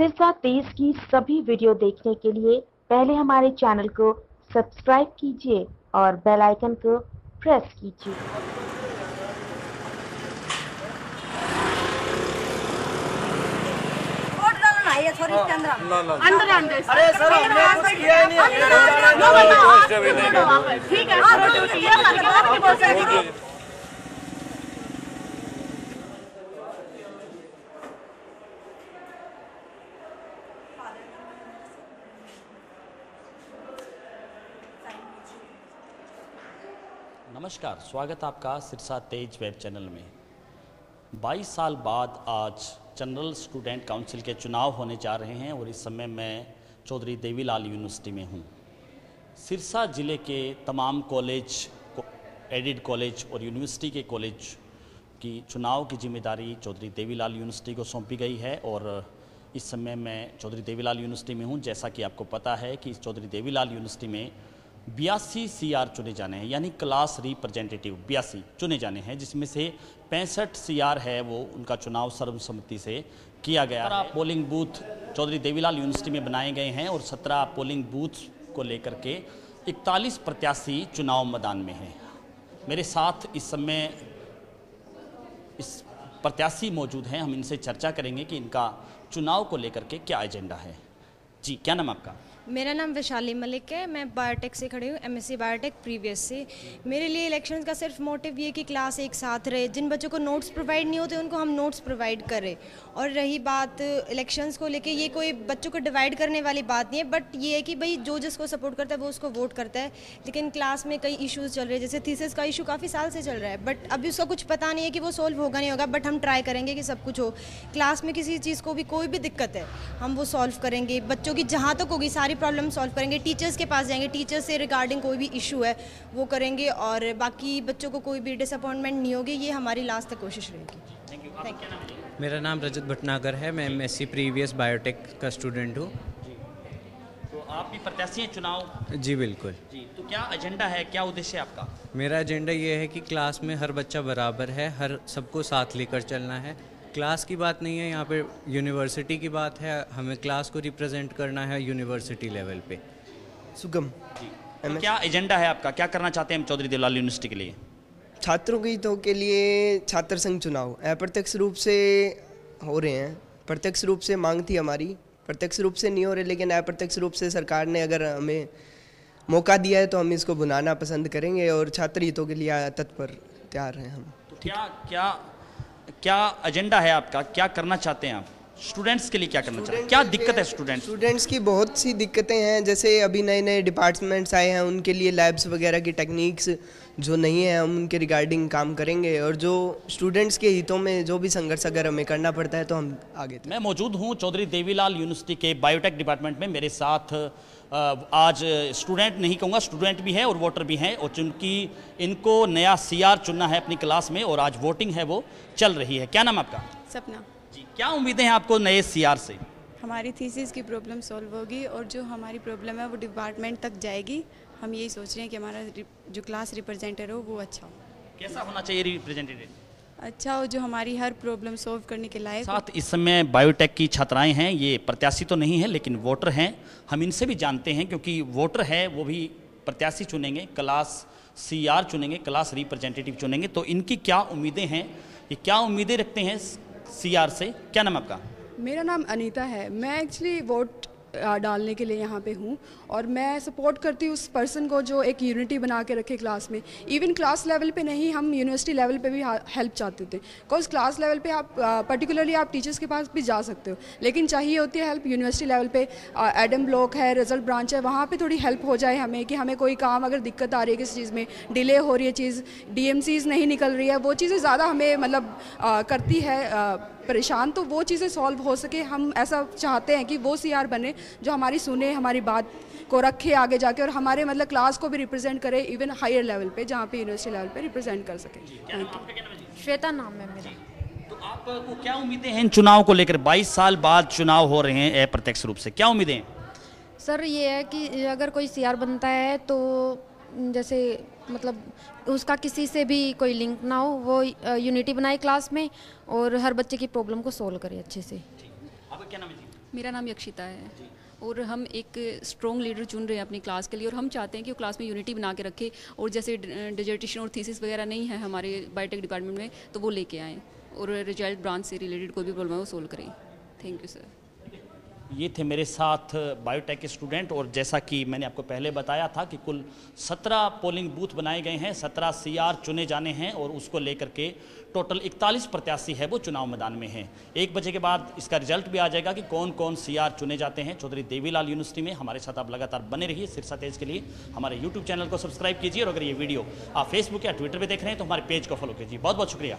सिरसा तेज की सभी वीडियो देखने के लिए पहले हमारे चैनल को सब्सक्राइब कीजिए और बेल आइकन को प्रेस कीजिए है ये इसके अंदर ला ला अंदर अंदर अरे सर हमने कुछ किया ही नहीं ठीक है करो ड्यूटी ये बात नहीं बोल सकते नमस्कार, स्वागत आपका सिरसा तेज वेब चैनल में। 22 साल बाद आज जनरल स्टूडेंट काउंसिल के चुनाव होने जा रहे हैं और इस समय मैं चौधरी देवीलाल यूनिवर्सिटी में हूँ। सिरसा ज़िले के तमाम कॉलेज एडिड कॉलेज और यूनिवर्सिटी के कॉलेज की चुनाव की ज़िम्मेदारी चौधरी देवीलाल यूनिवर्सिटी को सौंपी गई है और इस समय मैं चौधरी देवीलाल यूनिवर्सिटी में हूँ। जैसा कि आपको पता है कि चौधरी देवीलाल यूनिवर्सिटी में बयासी सी आर चुने जाने हैं यानी क्लास रिप्रेजेंटेटिव बयासी चुने जाने हैं जिसमें से पैंसठ सी आर है वो उनका चुनाव सर्वसम्मति से किया गया है। Polling booth Chaudhary Devilal university में बनाए गए हैं और सत्रह पोलिंग बूथ को लेकर के इकतालीस प्रत्याशी चुनाव मैदान में हैं। मेरे साथ इस समय इस प्रत्याशी मौजूद हैं हम इनसे चर्चा करेंगे कि इनका चुनाव को लेकर के क्या एजेंडा है। जी क्या नाम आपका? मेरा नाम वैशाली मलिक है, मैं बायोटेक से खड़ी हूँ एमएससी बायोटेक प्रीवियस से। मेरे लिए इलेक्शंस का सिर्फ़ मोटिव ये कि क्लास एक साथ रहे। जिन बच्चों को नोट्स प्रोवाइड नहीं होते, उनको हम नोट्स प्रोवाइड करें। और रही बात इलेक्शंस को लेके, ये कोई बच्चों को डिवाइड करने वाली बात नहीं है बट ये है कि भाई जो जिसको सपोर्ट करता है, वो उसको वोट करता है। लेकिन क्लास में कई इशूज़ चल रहे हैं, जैसे थीसिस का इशू काफ़ी साल से चल रहा है बट अभी उसका कुछ पता नहीं है कि वो सोल्व होगा नहीं होगा बट हम ट्राई करेंगे कि सब कुछ हो। क्लास में किसी चीज़ को भी कोई भी दिक्कत है, हम वो सॉल्व करेंगे। बच्चों की जहाँ तक होगी, सारी प्रॉब्लम सॉल्व करेंगे टीचर्स के पास जाएँगे टीचर्स से रिगार्डिंग कोई भी इशू है वो करेंगे और बाकी बच्चों को कोई भी डिसअपॉइंटमेंट नहीं होगी ये हमारी लास्ट तक कोशिश रहेगी। थैंक यू मेरा नाम रजत भटनागर है मैं एमएससी प्रीवियस बायोटेक का स्टूडेंट हूँ। तो आप भी प्रत्याशी हैं चुनाव? जी बिल्कुल। जी तो क्या एजेंडा है क्या उद्देश्य है आपका? मेरा एजेंडा ये है कि क्लास में हर बच्चा बराबर है हर सबको साथ लेकर चलना है। क्लास की बात नहीं है यहाँ पे यूनिवर्सिटी की बात है। हमें क्लास को रिप्रेजेंट करना है यूनिवर्सिटी लेवल पे। सुगम। तो क्या एजेंडा है आपका? क्या करना चाहते हैं हम चौधरी देवलाल यूनिवर्सिटी के लिए? छात्रों के हितों के लिए छात्र संघ चुनाव। अप्रत्यक्ष रूप से हो रहे हैं। प्रत्यक्ष रूप से मांग थी हमारी। प्रत्यक्ष रूप से नहीं हो रहे लेकिन अप्रत्यक्ष रूप से सरकार ने अगर हमें मौका दिया है तो हम इसको बुनाना पसंद करेंगे और छात्र हितों के लिए तत्पर तैयार हैं हम। तो क्या क्या क्या एजेंडा है आपका? क्या करना चाहते हैं आप? स्टूडेंट्स के लिए क्या करना चाहते हैं? क्या दिक्कत है स्टूडेंट्स स्टूडेंट्स की बहुत सी दिक्कतें हैं जैसे अभी नए नए डिपार्टमेंट्स आए हैं उनके लिए लैब्स वगैरह की टेक्निक्स जो नहीं है हम उनके रिगार्डिंग काम करेंगे और जो स्टूडेंट्स के हितों में जो भी संघर्ष अगर हमें करना पड़ता है तो हम आगे मैं मौजूद हूँ चौधरी देवीलाल यूनिवर्सिटी के बायोटेक डिपार्टमेंट में। मेरे साथ आज स्टूडेंट नहीं कहूँगा स्टूडेंट भी हैं और वोटर भी हैं और चूँकि इनको नया सीआर चुनना है अपनी क्लास में और आज वोटिंग है वो चल रही है। क्या नाम आपका? सपना। जी क्या उम्मीदें हैं आपको नए सीआर से? हमारी थीसिस की प्रॉब्लम सॉल्व होगी और जो हमारी प्रॉब्लम है वो डिपार्टमेंट तक जाएगी। हम यही सोच रहे हैं कि हमारा जो क्लास रिप्रेजेंटेटिव हो वो अच्छा हो। कैसा होना चाहिए रिप्रेजेंटेटिव अच्छा हो जो हमारी हर प्रॉब्लम सॉल्व करने के लायक साथ इस समय बायोटेक की छात्राएँ हैं ये प्रत्याशी तो नहीं है लेकिन वोटर हैं। हम इनसे भी जानते हैं क्योंकि वोटर है वो भी प्रत्याशी चुनेंगे क्लास सीआर चुनेंगे क्लास रिप्रेजेंटेटिव चुनेंगे। तो इनकी क्या उम्मीदें हैं? ये क्या उम्मीदें रखते हैं सीआर से? क्या नाम आपका? मेरा नाम अनीता है। मैं एक्चुअली वोट डालने के लिए यहाँ पे हूँ और मैं सपोर्ट करती हूँ उस पर्सन को जो एक यूनिटी बना के रखे क्लास में। इवन क्लास लेवल पे नहीं, हम यूनिवर्सिटी लेवल पे भी हेल्प चाहते थे। बिकॉज़ क्लास लेवल पे आप पर्टिकुलरली आप टीचर्स के पास भी जा सकते हो। लेकिन चाहिए होती है हेल्प यूनिवर्सिटी लेवल पे। एडम ब्लॉक है रिज़ल्ट ब्रांच है, वहाँ पर थोड़ी हेल्प हो जाए हमें कि हमें कोई काम अगर दिक्कत आ रही है किसी चीज़ में डिले हो रही है चीज़ डी नहीं निकल रही है, वो चीज़ें ज़्यादा हमें मतलब करती है परेशान तो वो चीज़ें सॉल्व हो सके। हम ऐसा चाहते हैं कि वो सीआर बने जो हमारी सुने हमारी बात को रखे आगे जाके और हमारे मतलब क्लास को भी रिप्रेजेंट करे इवन हायर लेवल पे जहाँ पे यूनिवर्सिटी लेवल पे रिप्रेजेंट कर सके। थैंक यू श्वेता नाम है मेरा। तो आपको क्या उम्मीदें हैं इन चुनाव को लेकर? 22 साल बाद चुनाव हो रहे हैं अप्रत्यक्ष रूप से। क्या उम्मीदें हैं? सर ये है कि अगर कोई सीआर बनता है तो जैसे मतलब उसका किसी से भी कोई लिंक ना हो वो यूनिटी बनाए क्लास में और हर बच्चे की प्रॉब्लम को सोल्व करे अच्छे से। आपका क्या नाम है मेरा नाम यक्षिता है और हम एक स्ट्रॉन्ग लीडर चुन रहे हैं अपनी क्लास के लिए और हम चाहते हैं कि वो क्लास में यूनिटी बना के रखे और जैसे डिजर्टेशन और थीसिस वगैरह नहीं है हमारे बायोटेक डिपार्टमेंट में तो वो लेके आएँ और रिज़ल्ट ब्रांच से रिलेटेड कोई भी प्रॉब्लम है वो सोल्व करें। थैंक यू सर ये थे मेरे साथ बायोटेक स्टूडेंट और जैसा कि मैंने आपको पहले बताया था कि कुल 17 पोलिंग बूथ बनाए गए हैं 17 सीआर चुने जाने हैं और उसको लेकर के टोटल 41 प्रत्याशी है, वो चुनाव मैदान में हैं। एक बजे के बाद इसका रिज़ल्ट भी आ जाएगा कि कौन कौन सीआर चुने जाते हैं। चौधरी देवीलाल यूनिवर्सिटी में हमारे साथ आप लगातार बने रहिए। सिरसा तेज के लिए हमारे यूट्यूब चैनल को सब्सक्राइब कीजिए और अगर ये वीडियो आप फेसबुक या ट्विटर पर देख रहे हैं तो हमारे पेज को फॉलो कीजिए। बहुत बहुत शुक्रिया।